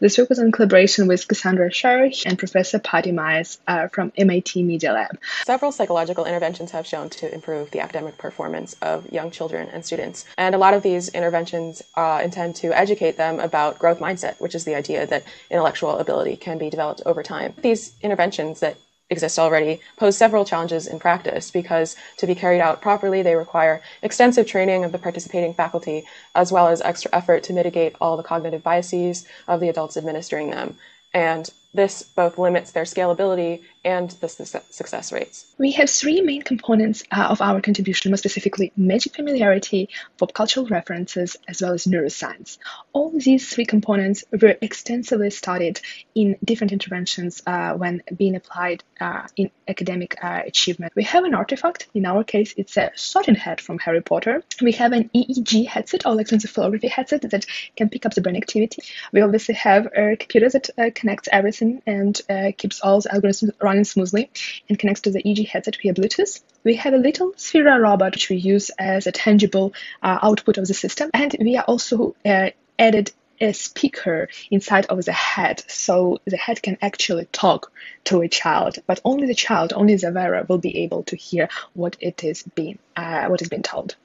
This work was in collaboration with Cassandra Scheirer and Professor Pattie Maes uh, from MIT Media Lab. Several psychological interventions have shown to improve the academic performance of young children and students. And a lot of these interventions uh, intend to educate them about growth mindset, which is the idea that intellectual ability can be developed over time. These interventions that exist already pose several challenges in practice because to be carried out properly, they require extensive training of the participating faculty, as well as extra effort to mitigate all the cognitive biases of the adults administering them. And this both limits their scalability and the success rates. We have three main components uh, of our contribution, more specifically magic familiarity, pop cultural references, as well as neuroscience. All these three components were extensively studied in different interventions uh, when being applied uh, in academic uh, achievement. We have an artifact, in our case, it's a sorting hat from Harry Potter. We have an EEG headset or electroencephalography headset that can pick up the brain activity. We obviously have a computer that uh, connects everything and uh, keeps all the algorithms running smoothly and connects to the EEG headset via Bluetooth. We have a little Sphero robot which we use as a tangible uh, output of the system, and we are also uh, added a speaker inside of the head so the head can actually talk to a child. But only the child only the wearer will be able to hear what it is being uh, what is being told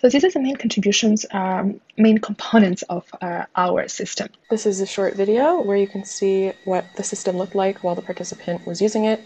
so these are the main contributions, um, main components of uh, our system. This is a short video where you can see what the system looked like while the participant was using it.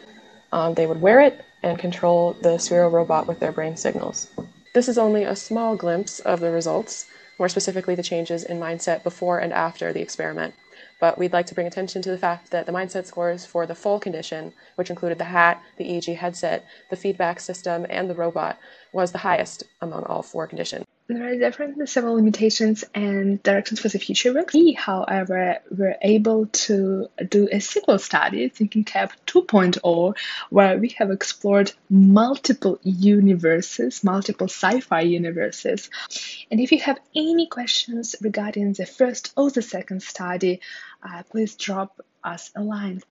Um, they would wear it and control the Sphero robot with their brain signals. This is only a small glimpse of the results, more specifically the changes in mindset before and after the experiment. But we'd like to bring attention to the fact that the mindset scores for the full condition, which included the hat, the EEG headset, the feedback system, and the robot, was the highest among all four conditions. There are definitely several limitations and directions for the future work. We, however, were able to do a sequel study, Thinking Cap 2.0, where we have explored multiple universes, multiple sci fi universes. And if you have any questions regarding the first or the second study, uh, please drop us a line.